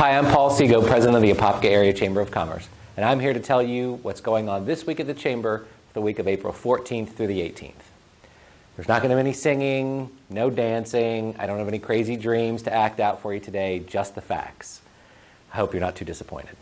Hi, I'm Paul Sego, president of the Apopka Area Chamber of Commerce, and I'm here to tell you what's going on this week at the Chamber for the week of April 14th through the 18th. There's not going to be any singing, no dancing, I don't have any crazy dreams to act out for you today, just the facts. I hope you're not too disappointed.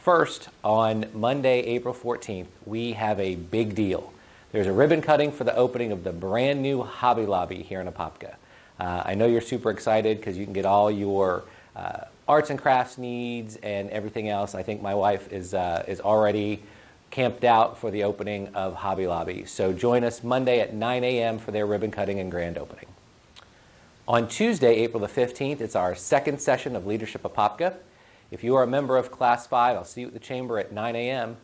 First, on Monday, April 14th, we have a big deal. There's a ribbon cutting for the opening of the brand new Hobby Lobby here in Apopka. Uh, I know you're super excited because you can get all your uh, arts and crafts needs and everything else. I think my wife is, uh, is already camped out for the opening of Hobby Lobby. So join us Monday at 9 a.m. for their ribbon cutting and grand opening. On Tuesday, April the 15th, it's our second session of Leadership Apopka. If you are a member of Class 5, I'll see you at the Chamber at 9 a.m.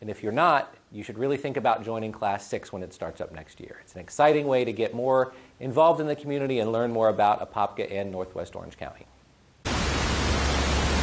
And if you're not, you should really think about joining Class 6 when it starts up next year. It's an exciting way to get more involved in the community and learn more about Apopka and Northwest Orange County.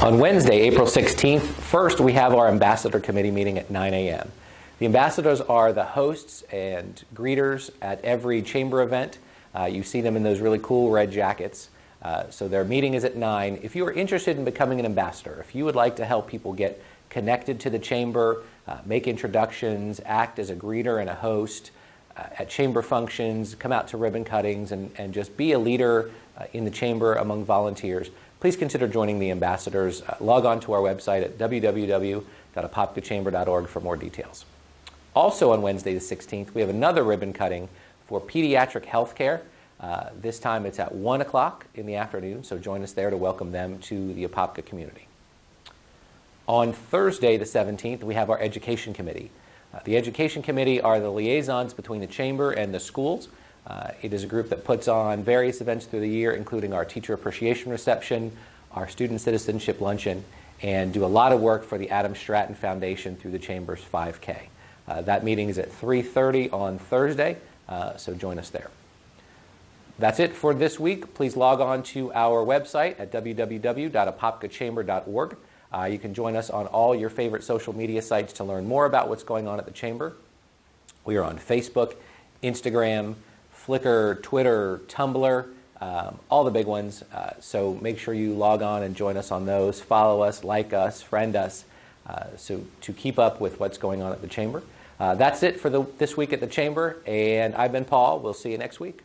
On Wednesday, April 16th, first we have our Ambassador Committee meeting at 9 a.m. The ambassadors are the hosts and greeters at every chamber event. Uh, you see them in those really cool red jackets. Uh, so their meeting is at 9. If you are interested in becoming an ambassador, if you would like to help people get connected to the chamber, uh, make introductions, act as a greeter and a host uh, at chamber functions, come out to ribbon cuttings, and, and just be a leader uh, in the chamber among volunteers, please consider joining the ambassadors. Uh, log on to our website at www.apopkachamber.org for more details. Also on Wednesday the 16th, we have another ribbon cutting for pediatric health care. Uh, this time it's at 1 o'clock in the afternoon, so join us there to welcome them to the Apopka community. On Thursday the 17th, we have our Education Committee. Uh, the Education Committee are the liaisons between the Chamber and the schools. Uh, it is a group that puts on various events through the year, including our teacher appreciation reception, our student citizenship luncheon, and do a lot of work for the Adam Stratton Foundation through the Chamber's 5K. Uh, that meeting is at 3.30 on Thursday, uh, so join us there. That's it for this week. Please log on to our website at www.apopkachamber.org. Uh, you can join us on all your favorite social media sites to learn more about what's going on at the Chamber. We are on Facebook, Instagram, Flickr, Twitter, Tumblr, um, all the big ones. Uh, so make sure you log on and join us on those. Follow us, like us, friend us, uh, so to keep up with what's going on at the Chamber. Uh, that's it for the, this week at the Chamber, and I've been Paul. We'll see you next week.